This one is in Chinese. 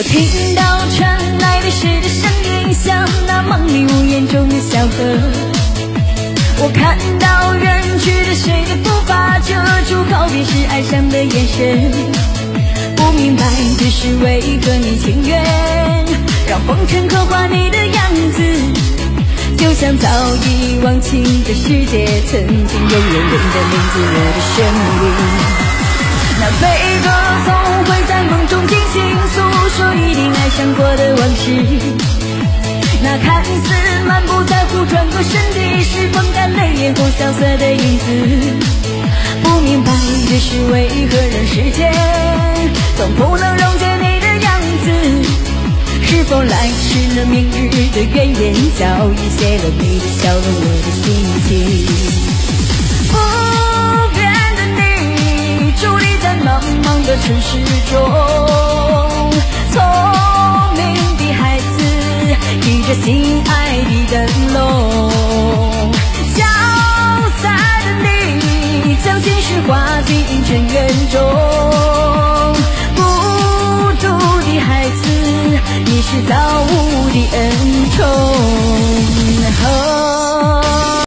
我听到传来的谁的声音，像那梦里呜咽中的小河。我看到远去的谁的步伐，遮住告别时哀伤的眼神。不明白的是为何你情愿让风尘刻画你的样子，就像早已忘情的世界，曾经拥有你的名字，我的声音。想过的往事。那看似满不在乎，转过身的是风干泪眼后萧瑟的影子。不明白的是为何人世间总不能溶解你的样子？是否来迟了明日的渊源，早已写了你的笑容，我的心情。不变的你，伫立在茫茫的城市中，爱的灯笼，潇洒的你，将心事化进尘缘中。孤独的孩子，你是造物的恩宠。